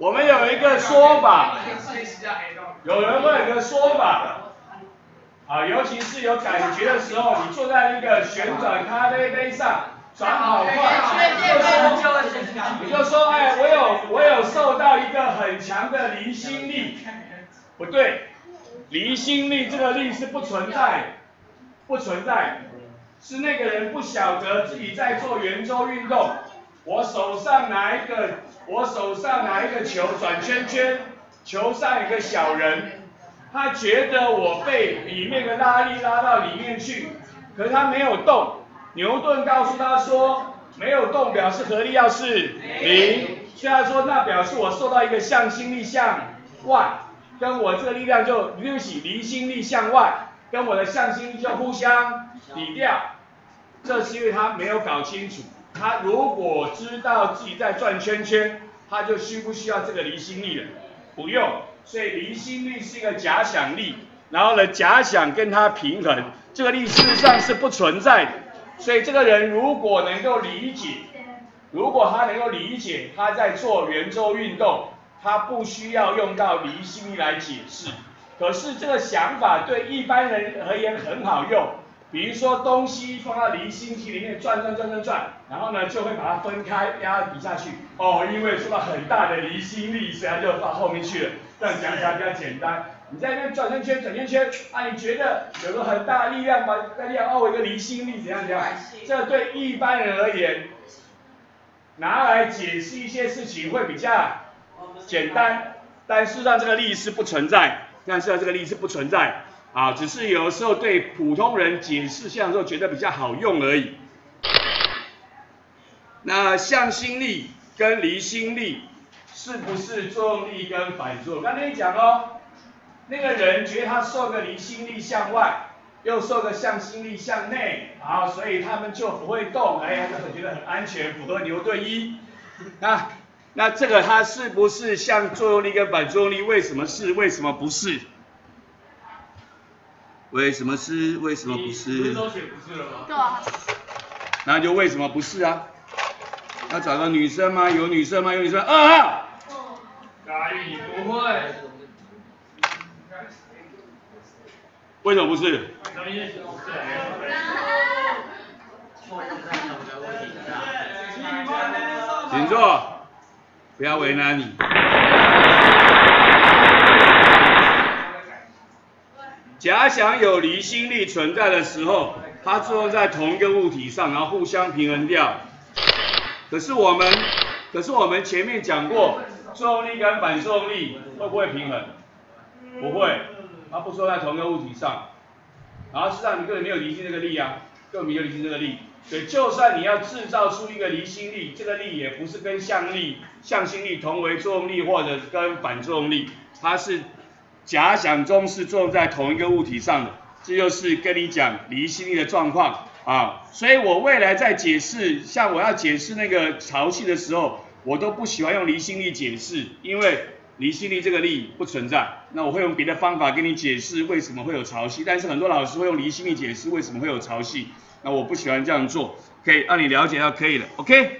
我们有一个说法，有人会有个说法，啊，尤其是有感觉的时候，你坐在那个旋转咖啡杯上，转好快，你就说，哎，我有我有受到一个很强的离心力，不对，离心力这个力是不存在，不存在，是那个人不晓得自己在做圆周运动。我手上拿一个，我手上拿一个球转圈圈，球上有个小人，他觉得我被里面的拉力拉到里面去，可是他没有动。牛顿告诉他说，没有动表示合力要是零。虽然说那表示我受到一个向心力向外，跟我这个力量就对不起离心力向外，跟我的向心力就互相抵掉。这是因为他没有搞清楚。他如果知道自己在转圈圈，他就需不需要这个离心力了？不用，所以离心力是一个假想力，然后呢，假想跟它平衡，这个力事实上是不存在的。所以这个人如果能够理解，如果他能够理解他在做圆周运动，他不需要用到离心力来解释。可是这个想法对一般人而言很好用。比如说东西放到离心机里面转转转转转，然后呢就会把它分开压底下去。哦，因为受到很大的离心力，所以它就到后面去了。这样讲起来比较简单。你在那边转圈圈转圈圈，啊，你觉得有个很大的力量把力量哦，一个离心力怎样怎样？这对一般人而言，拿来解释一些事情会比较简单，但事实上这个力是不存在，但事实上这个力是不存在。啊，只是有时候对普通人解释像的时候觉得比较好用而已。那向心力跟离心力是不是作用力跟反作用？刚才你讲哦，那个人觉得他受个离心力向外，又受个向心力向内，啊，所以他们就不会动，哎呀，他们觉得很安全，符合牛顿一。那那这个它是不是像作用力跟反作用力？为什么是？为什么不是？为什么是？为什么不是？不是都写不是了吗？对啊。那就为什么不是啊？要找个女生吗？有女生吗？有女生。二号。嘉义你不会。为什么不是？请坐，不要为难你。假想有离心力存在的时候，它作用在同一个物体上，然后互相平衡掉。可是我们，可是我们前面讲过，作用力跟反作用力会不会平衡？不会，它不作用在同一个物体上。然后实际上你根本没有离心这个力啊，根本没有离心这个力。所以就算你要制造出一个离心力，这个力也不是跟向力、向心力同为作用力，或者跟反作用力，它是。假想中是作用在同一个物体上的，这就是跟你讲离心力的状况啊。所以我未来在解释，像我要解释那个潮汐的时候，我都不喜欢用离心力解释，因为离心力这个力不存在。那我会用别的方法跟你解释为什么会有潮汐，但是很多老师会用离心力解释为什么会有潮汐，那我不喜欢这样做。可以让你了解到可以了，OK。